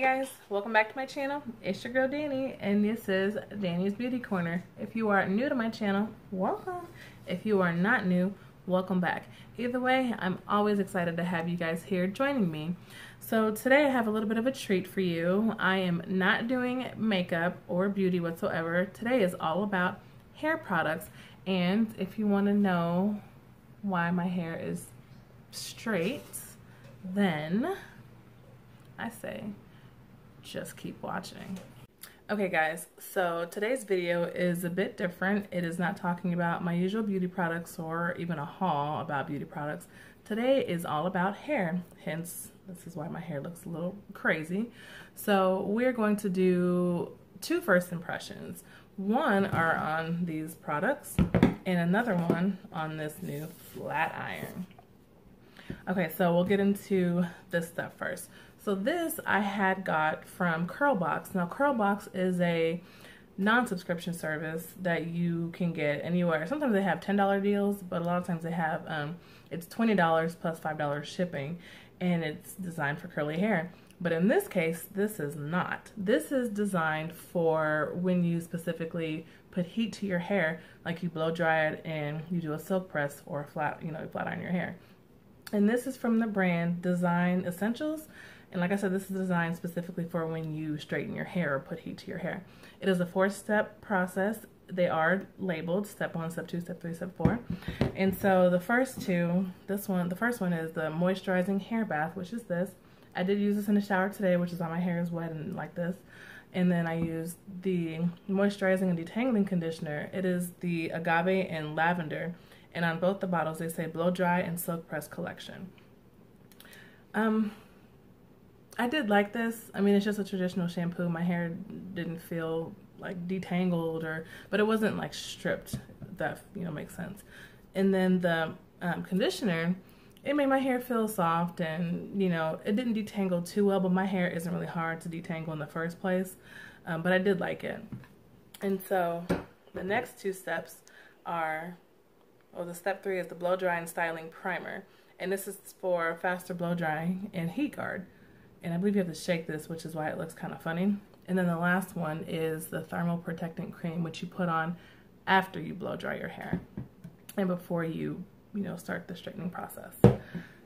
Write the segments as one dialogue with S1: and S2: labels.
S1: Hey guys, welcome back to my channel. It's your girl Dani and this is Dani's Beauty Corner. If you are new to my channel, welcome. If you are not new, welcome back. Either way, I'm always excited to have you guys here joining me. So today I have a little bit of a treat for you. I am not doing makeup or beauty whatsoever. Today is all about hair products and if you want to know why my hair is straight, then I say just keep watching. Okay guys, so today's video is a bit different. It is not talking about my usual beauty products or even a haul about beauty products. Today is all about hair, hence this is why my hair looks a little crazy. So we're going to do two first impressions. One are on these products and another one on this new flat iron. Okay, so we'll get into this stuff first. So this I had got from Curlbox. Now Curlbox is a non-subscription service that you can get anywhere. Sometimes they have $10 deals, but a lot of times they have, um, it's $20 plus $5 shipping and it's designed for curly hair. But in this case, this is not. This is designed for when you specifically put heat to your hair, like you blow dry it and you do a silk press or a flat, you know, flat iron your hair. And this is from the brand Design Essentials. And like I said, this is designed specifically for when you straighten your hair or put heat to your hair. It is a four-step process. They are labeled step one, step two, step three, step four. And so the first two, this one, the first one is the moisturizing hair bath, which is this. I did use this in the shower today, which is why my hair is wet and like this. And then I used the moisturizing and detangling conditioner. It is the agave and lavender. And on both the bottles, they say blow dry and silk press collection. Um, I did like this. I mean, it's just a traditional shampoo. My hair didn't feel like detangled or, but it wasn't like stripped. That, you know, makes sense. And then the um, conditioner, it made my hair feel soft and, you know, it didn't detangle too well, but my hair isn't really hard to detangle in the first place. Um, but I did like it. And so the next two steps are, well, the step three is the blow dry and styling primer. And this is for faster blow drying and heat guard. And I believe you have to shake this, which is why it looks kind of funny. And then the last one is the thermal protectant cream, which you put on after you blow dry your hair and before you, you know, start the straightening process.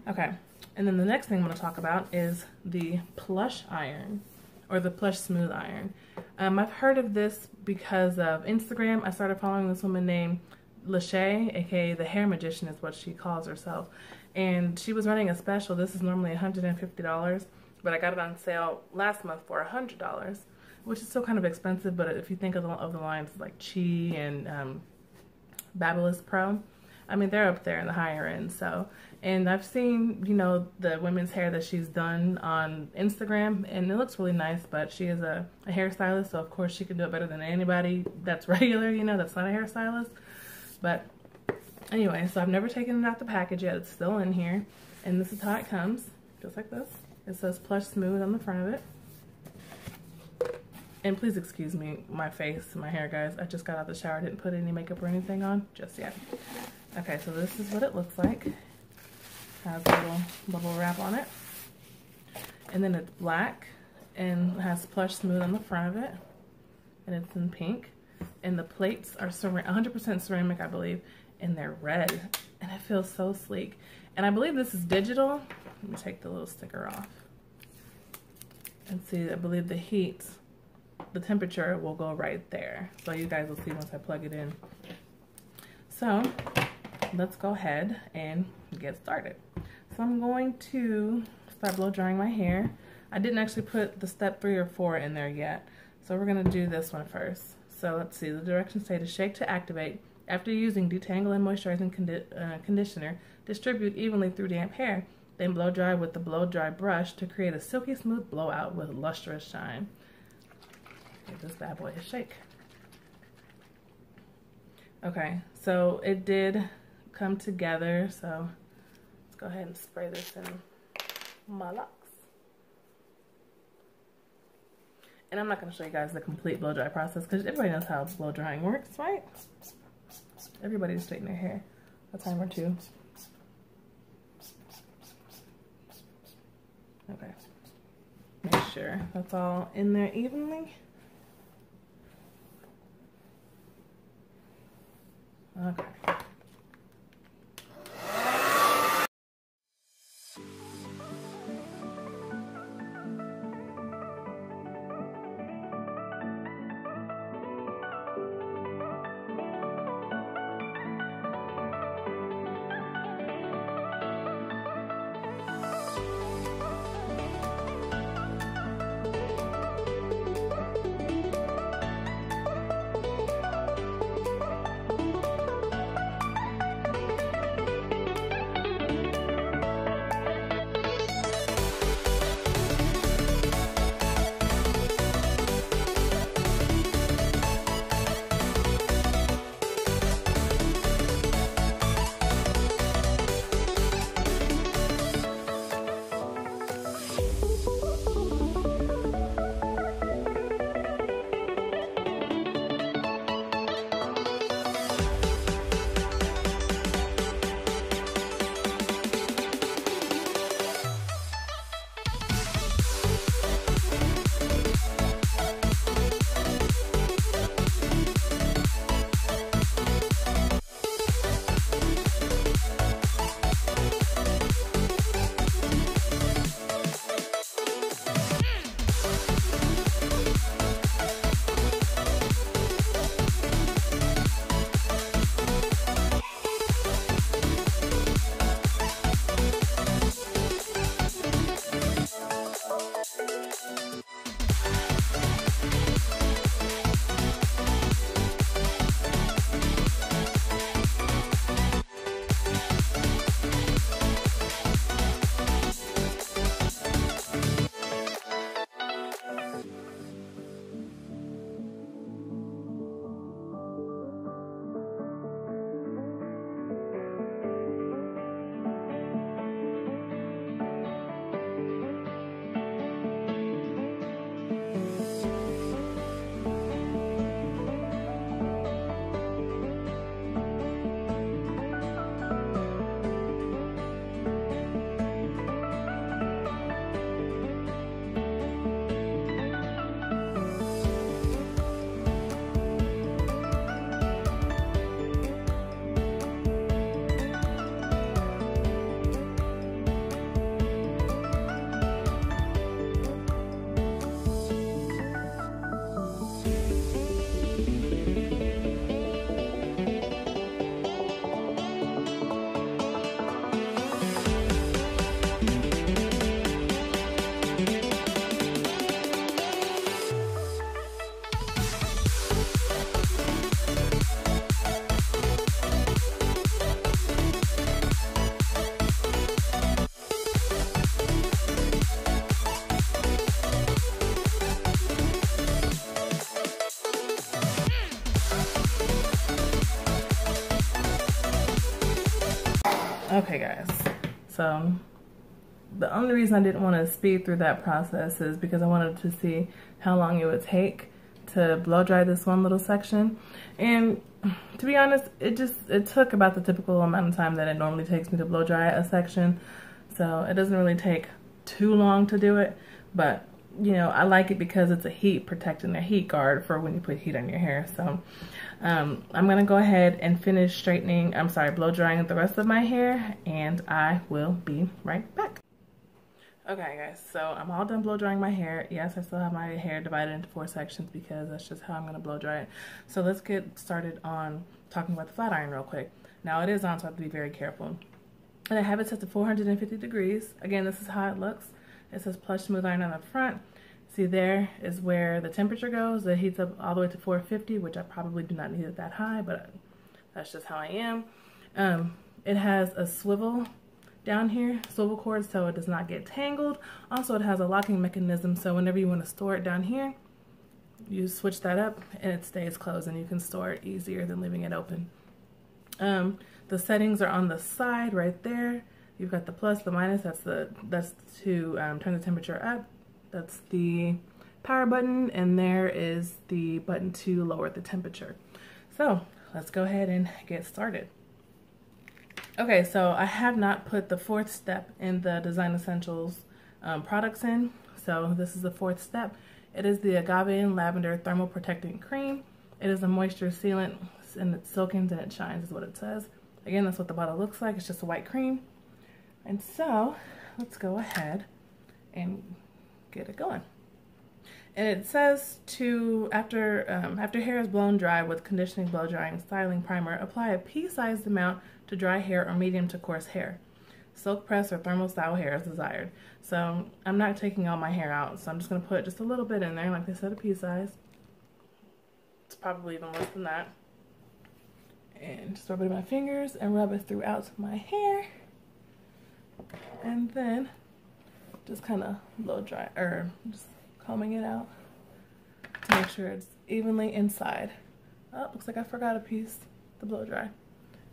S1: Okay, and then the next thing I'm to talk about is the plush iron or the plush smooth iron. Um, I've heard of this because of Instagram. I started following this woman named Lachey, aka the hair magician is what she calls herself. And she was running a special. This is normally $150 but I got it on sale last month for a $100, which is still kind of expensive, but if you think of the, of the lines like Chi and um, Babyliss Pro, I mean, they're up there in the higher end, so. And I've seen, you know, the women's hair that she's done on Instagram, and it looks really nice, but she is a, a hairstylist, so of course she can do it better than anybody that's regular, you know, that's not a hairstylist. But anyway, so I've never taken it out the package yet. It's still in here, and this is how it comes, just like this. It says plush smooth on the front of it. And please excuse me, my face, my hair, guys. I just got out the shower, didn't put any makeup or anything on just yet. Okay, so this is what it looks like. Has a little bubble wrap on it. And then it's black and has plush smooth on the front of it. And it's in pink. And the plates are 100% ceramic, I believe. And they're red. And it feels so sleek. And I believe this is digital. Let me take the little sticker off. And see, I believe the heat, the temperature will go right there. So you guys will see once I plug it in. So let's go ahead and get started. So I'm going to start blow drying my hair. I didn't actually put the step three or four in there yet. So we're gonna do this one first. So let's see, the directions say to shake to activate. After using detangle and moisturizing condi uh, conditioner, distribute evenly through damp hair. Then blow dry with the blow dry brush to create a silky smooth blowout with lustrous shine. Give this bad boy a shake. Okay, so it did come together, so let's go ahead and spray this in my locks. And I'm not going to show you guys the complete blow dry process because everybody knows how blow drying works, right? Everybody's straightening their hair a time or two. Okay. Make sure that's all in there evenly. Okay. Okay guys, so the only reason I didn't want to speed through that process is because I wanted to see how long it would take to blow dry this one little section. And to be honest, it just, it took about the typical amount of time that it normally takes me to blow dry a section. So it doesn't really take too long to do it, but you know, I like it because it's a heat protecting a heat guard for when you put heat on your hair. So um, I'm going to go ahead and finish straightening, I'm sorry, blow drying the rest of my hair and I will be right back. Okay guys, so I'm all done blow drying my hair. Yes, I still have my hair divided into four sections because that's just how I'm going to blow dry it. So let's get started on talking about the flat iron real quick. Now it is on, so I have to be very careful. And I have it set to 450 degrees. Again, this is how it looks. It says plush smooth iron on the front. See there is where the temperature goes. It heats up all the way to 450, which I probably do not need it that high, but that's just how I am. Um, it has a swivel down here, swivel cord, so it does not get tangled. Also, it has a locking mechanism, so whenever you want to store it down here, you switch that up and it stays closed and you can store it easier than leaving it open. Um, the settings are on the side right there. You've got the plus, the minus, that's the that's to um, turn the temperature up. That's the power button, and there is the button to lower the temperature. So let's go ahead and get started. Okay, so I have not put the fourth step in the Design Essentials um, products in. So this is the fourth step. It is the Agave and Lavender Thermal Protecting Cream. It is a moisture sealant and it soakings and it shines is what it says. Again, that's what the bottle looks like. It's just a white cream. And so let's go ahead and get it going. And it says to, after, um, after hair is blown dry with conditioning, blow drying, styling primer, apply a pea-sized amount to dry hair or medium to coarse hair. Silk press or thermal style hair is desired. So I'm not taking all my hair out, so I'm just going to put just a little bit in there, like they said, a pea size. It's probably even less than that. And just rub it in my fingers and rub it throughout my hair. And then just kind of blow dry, or just combing it out to make sure it's evenly inside. Oh, looks like I forgot a piece, the blow dry.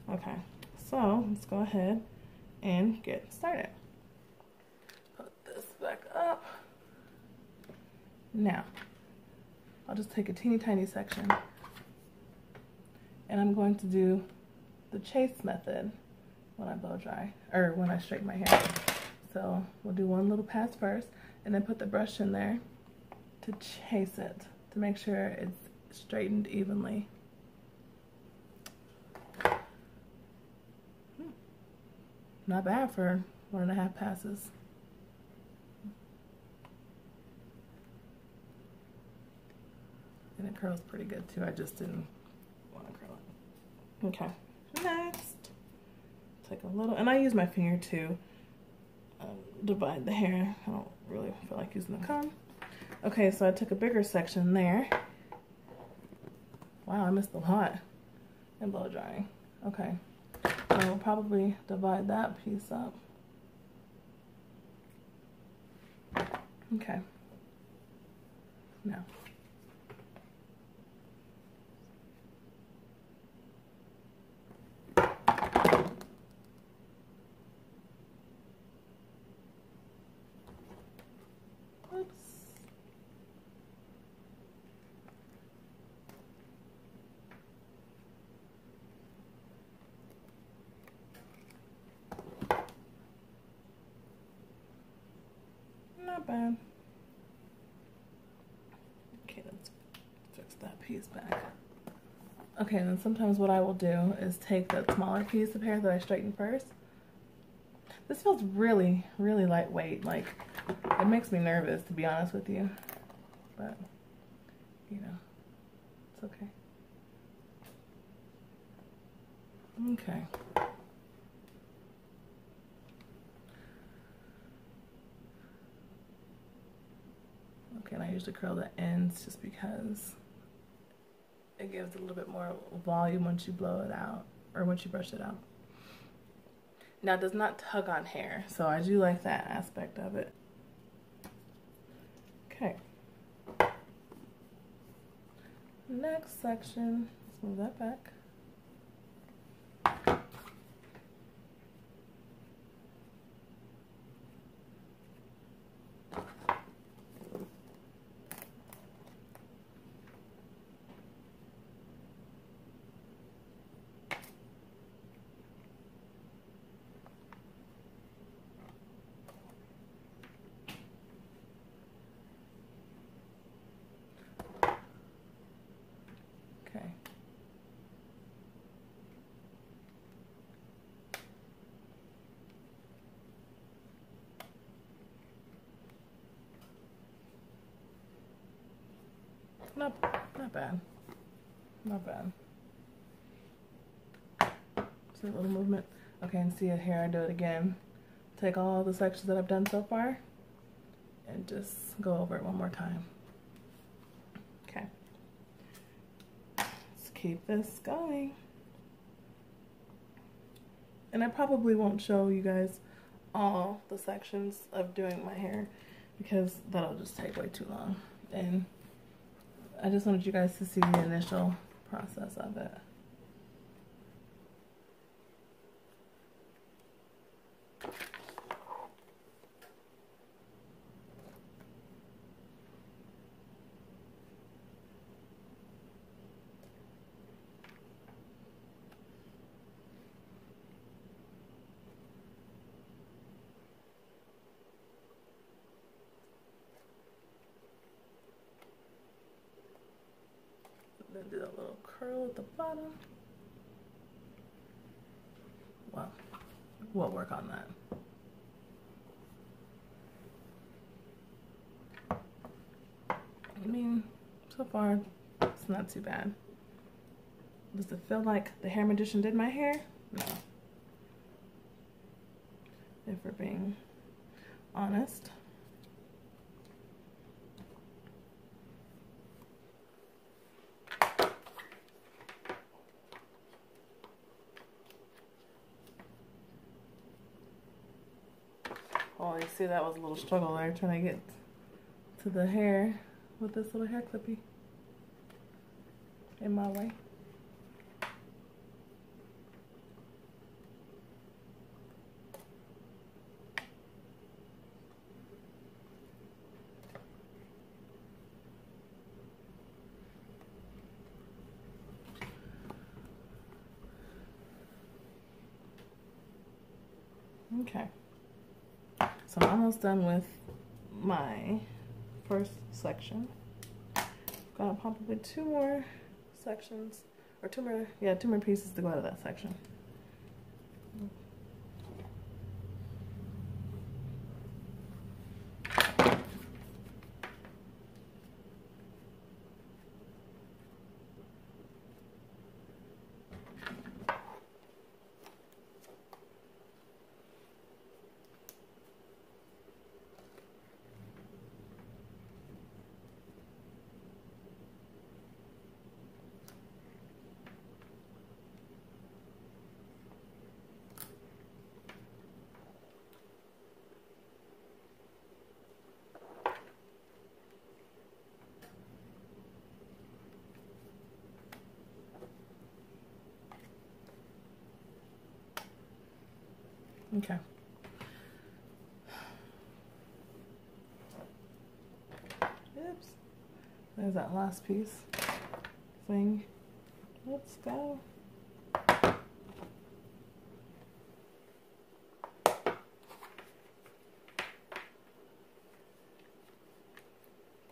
S1: Okay, so let's go ahead and get started. Put this back up. Now, I'll just take a teeny tiny section and I'm going to do the chase method when I blow dry, or when I straighten my hair. So we'll do one little pass first and then put the brush in there to chase it to make sure it's straightened evenly. Hmm. Not bad for one and a half passes. And it curls pretty good too. I just didn't want to curl it. Okay, next, take a little, and I use my finger to um, divide the hair. I don't really feel like using the comb. Okay, so I took a bigger section there. Wow, I missed a lot in blow drying. Okay, I will probably divide that piece up. Okay, now. Not bad. Okay, let's fix that piece back. Okay, and then sometimes what I will do is take that smaller piece of hair that I straightened first. This feels really, really lightweight. Like, it makes me nervous, to be honest with you. But, you know, it's okay. Okay. Usually curl the ends just because it gives a little bit more volume once you blow it out or once you brush it out. Now it does not tug on hair, so I do like that aspect of it. Okay. Next section, let's move that back. Not, not bad. Not bad. See a little movement? Okay, and see it here, I do it again. Take all the sections that I've done so far and just go over it one more time. Okay. Let's keep this going. And I probably won't show you guys all the sections of doing my hair because that'll just take way too long. And I just wanted you guys to see the initial process of it. The bottom. Well, we'll work on that. I mean, so far, it's not too bad. Does it feel like the hair magician did my hair? No. If we're being honest. Oh, you see that was a little struggle there trying to get to the hair with this little hair clippy in my way. Okay. So I'm almost done with my first section. Got probably two more sections, or two more, yeah, two more pieces to go out of that section. Okay. Oops. There's that last piece thing. Let's go.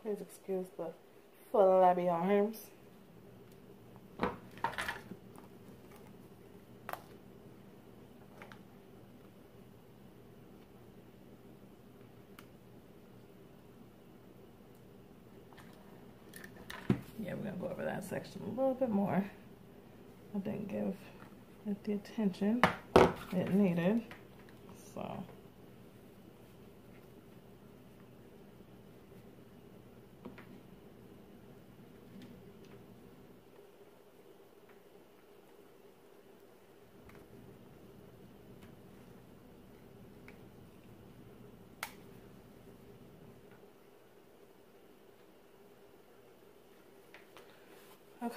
S1: Please excuse the flabby arms. Section a little bit more. I didn't give it the attention it needed. So.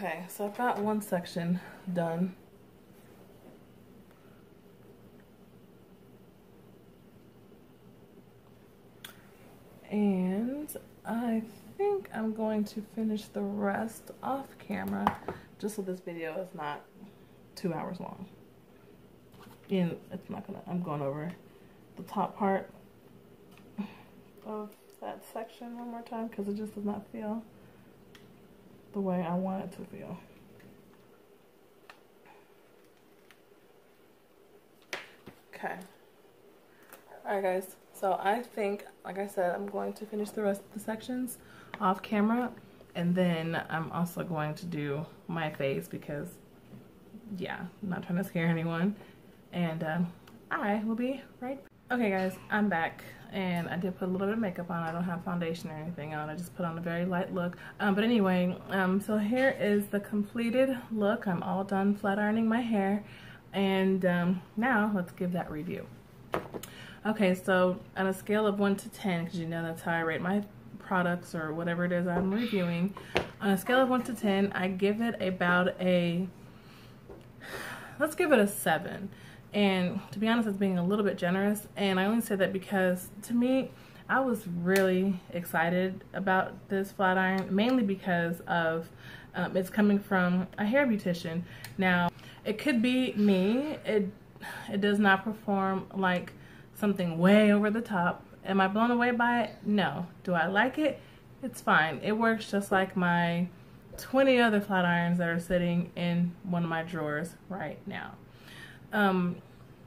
S1: Okay, so I've got one section done. And I think I'm going to finish the rest off camera just so this video is not two hours long. And it's not gonna, I'm going over the top part of that section one more time because it just does not feel the way I want it to feel. Okay. Alright guys, so I think, like I said, I'm going to finish the rest of the sections off camera. And then I'm also going to do my face because, yeah, I'm not trying to scare anyone. And um, I will be right back. Okay guys, I'm back and I did put a little bit of makeup on. I don't have foundation or anything on. I just put on a very light look. Um, but anyway, um, so here is the completed look. I'm all done flat ironing my hair. And um, now let's give that review. Okay, so on a scale of 1 to 10, because you know that's how I rate my products or whatever it is I'm reviewing. On a scale of 1 to 10, I give it about a, let's give it a 7. And to be honest, it's being a little bit generous. And I only say that because to me, I was really excited about this flat iron, mainly because of um, it's coming from a hair beautician. Now, it could be me. It it does not perform like something way over the top. Am I blown away by it? No. Do I like it? It's fine. It works just like my 20 other flat irons that are sitting in one of my drawers right now. Um,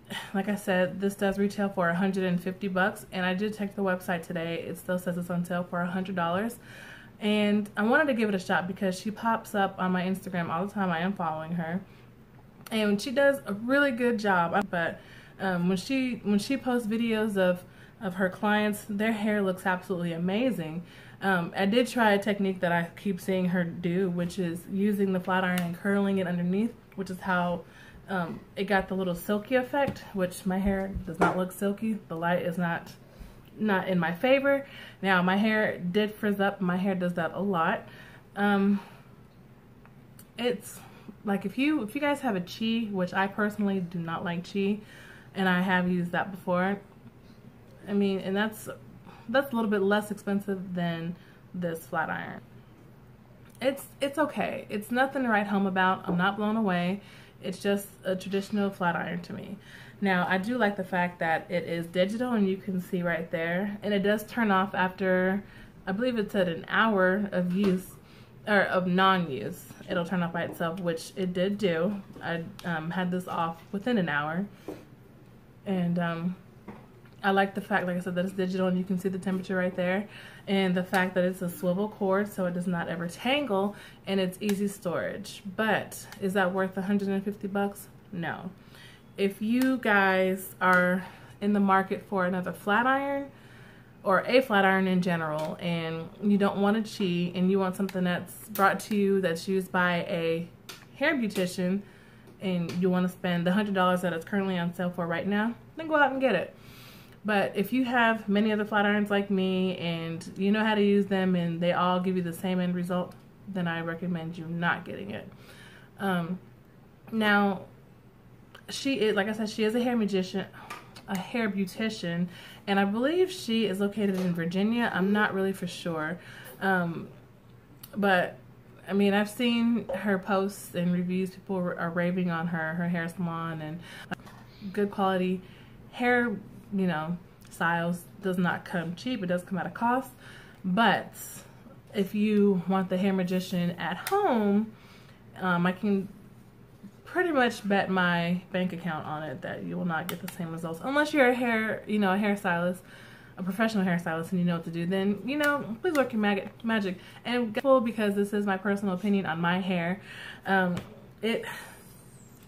S1: like I said, this does retail for 150 bucks, and I did check the website today. It still says it's on sale for $100. And I wanted to give it a shot because she pops up on my Instagram all the time. I am following her. And she does a really good job. But um, when she when she posts videos of of her clients, their hair looks absolutely amazing. Um, I did try a technique that I keep seeing her do, which is using the flat iron and curling it underneath, which is how um, it got the little silky effect, which my hair does not look silky. The light is not not in my favor. Now my hair did frizz up. My hair does that a lot. Um, it's like if you if you guys have a chi, which I personally do not like chi, and I have used that before. I mean, and that's that's a little bit less expensive than this flat iron. It's it's okay. It's nothing to write home about. I'm not blown away. It's just a traditional flat iron to me. Now, I do like the fact that it is digital and you can see right there. And it does turn off after, I believe it's at an hour of use, or of non-use. It'll turn off by itself, which it did do. I um, had this off within an hour. And um, I like the fact, like I said, that it's digital and you can see the temperature right there. And the fact that it's a swivel cord so it does not ever tangle and it's easy storage. But is that worth 150 bucks? No if you guys are in the market for another flat iron or a flat iron in general and you don't want a chi and you want something that's brought to you that's used by a hair beautician and you want to spend the hundred dollars that it's currently on sale for right now then go out and get it but if you have many other flat irons like me and you know how to use them and they all give you the same end result then I recommend you not getting it um, now she is, like I said, she is a hair magician, a hair beautician, and I believe she is located in Virginia. I'm not really for sure. Um, but I mean, I've seen her posts and reviews. People are raving on her, her hair salon, and good quality hair, you know, styles does not come cheap. It does come at a cost. But if you want the hair magician at home, um, I can pretty much bet my bank account on it that you will not get the same results unless you're a hair, you know, a hairstylist, a professional hairstylist, and you know what to do. Then you know, please work your mag magic. And because this is my personal opinion on my hair, um, it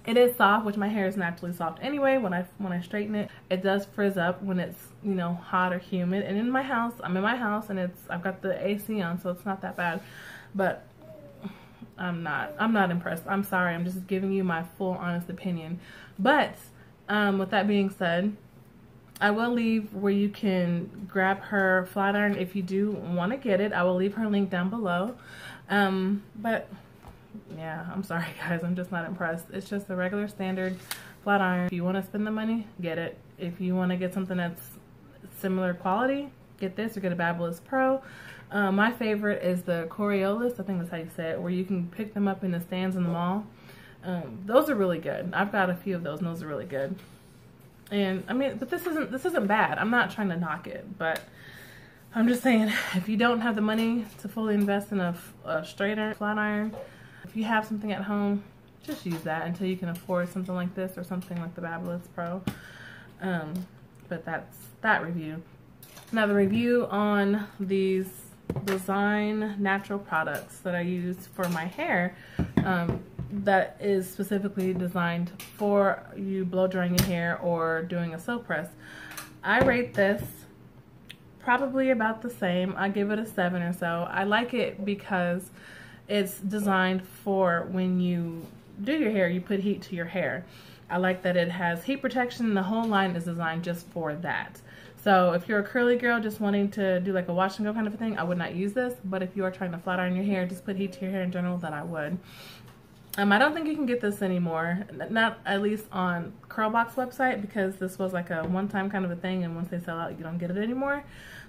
S1: it is soft, which my hair is naturally soft anyway. When I when I straighten it, it does frizz up when it's you know hot or humid. And in my house, I'm in my house, and it's I've got the AC on, so it's not that bad. But I'm not. I'm not impressed. I'm sorry. I'm just giving you my full honest opinion. But um, with that being said, I will leave where you can grab her flat iron if you do want to get it. I will leave her link down below. Um, but yeah, I'm sorry guys. I'm just not impressed. It's just a regular standard flat iron. If you want to spend the money, get it. If you want to get something that's similar quality, get this or get a Babyliss Pro. Uh, my favorite is the Corioliss, I think that's how you say it, where you can pick them up in the stands in the mall. Um, those are really good. I've got a few of those and those are really good. And I mean, but this isn't, this isn't bad. I'm not trying to knock it, but I'm just saying if you don't have the money to fully invest in a, a straight iron, flat iron, if you have something at home, just use that until you can afford something like this or something like the Babyliss Pro. Um, but that's that review. Now the review on these design natural products that I use for my hair um, that is specifically designed for you blow drying your hair or doing a silk press. I rate this probably about the same. I give it a 7 or so. I like it because it's designed for when you do your hair, you put heat to your hair. I like that it has heat protection. The whole line is designed just for that. So if you're a curly girl just wanting to do like a wash and go kind of a thing, I would not use this. But if you are trying to flat iron your hair, just put heat to your hair in general, then I would. Um, I don't think you can get this anymore, not at least on Curlbox website because this was like a one-time kind of a thing and once they sell out, you don't get it anymore.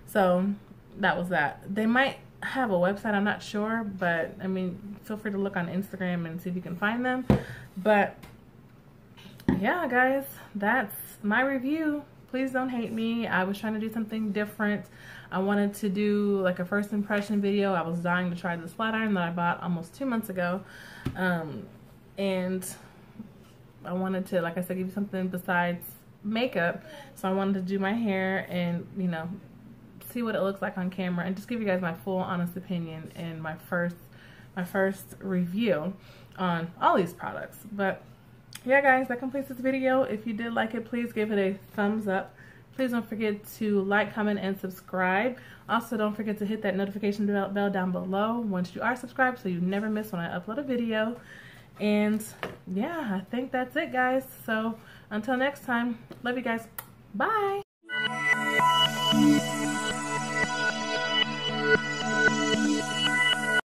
S1: So that was that. They might have a website, I'm not sure, but I mean, feel free to look on Instagram and see if you can find them. But yeah, guys, that's my review please don't hate me. I was trying to do something different. I wanted to do like a first impression video. I was dying to try this flat iron that I bought almost two months ago. Um, and I wanted to, like I said, give you something besides makeup. So I wanted to do my hair and, you know, see what it looks like on camera and just give you guys my full honest opinion and my first my first review on all these products. But yeah guys, that completes this video. If you did like it, please give it a thumbs up. Please don't forget to like, comment, and subscribe. Also, don't forget to hit that notification bell, bell down below once you are subscribed so you never miss when I upload a video. And yeah, I think that's it guys. So until next time, love you guys. Bye.